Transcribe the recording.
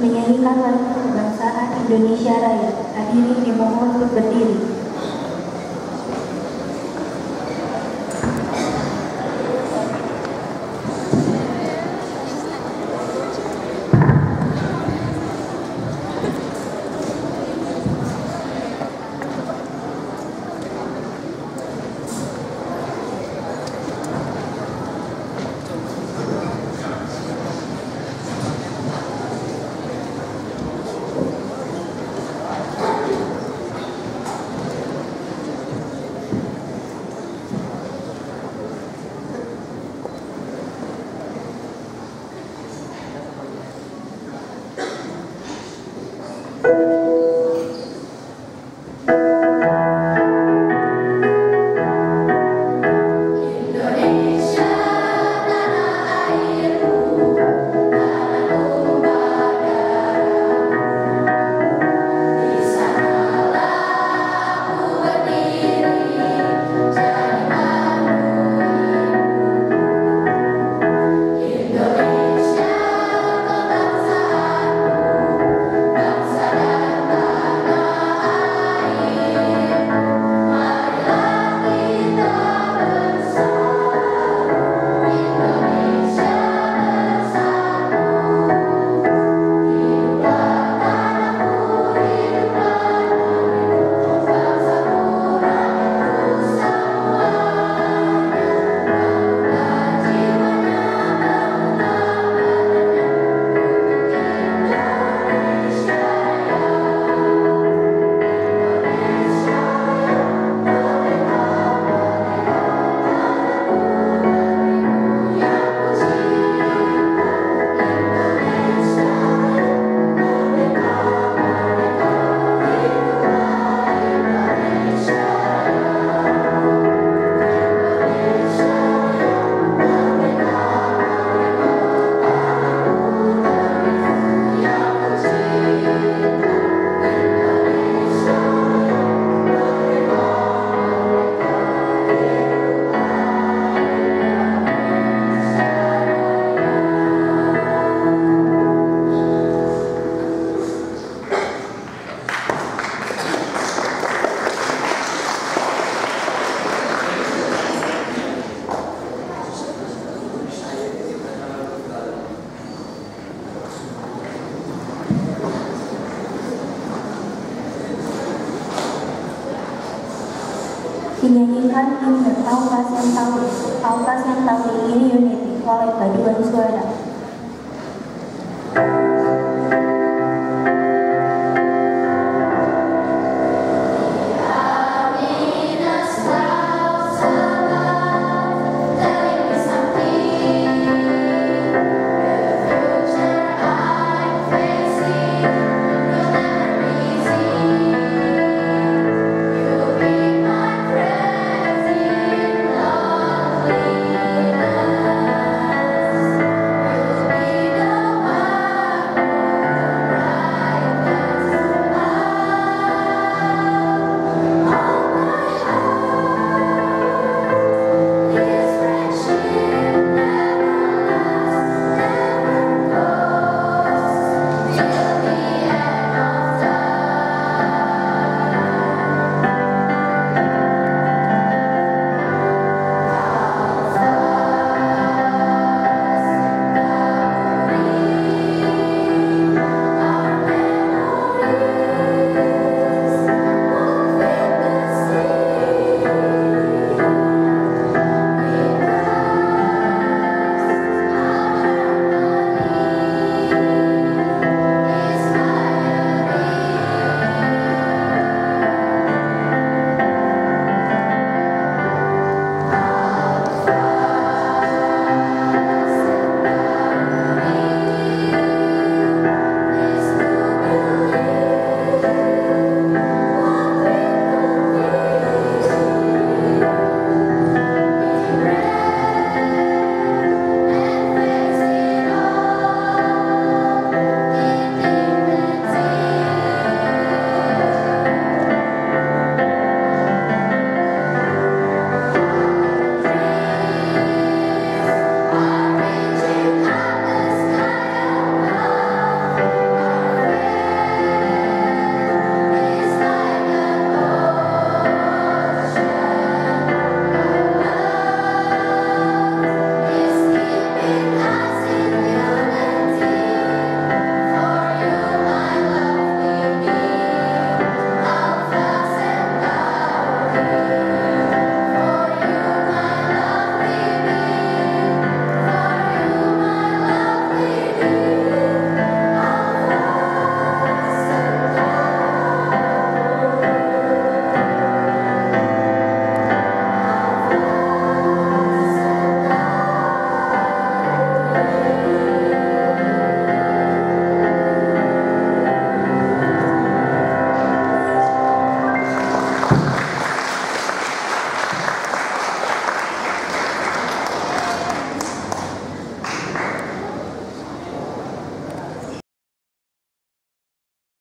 menyanyikan lagu kebangsaan Indonesia Raya. Hadirin dimohon untuk berdiri. Dinyanyikan himne Taupas yang tahu, Taupas yang tahu ini unity oleh paduan suara.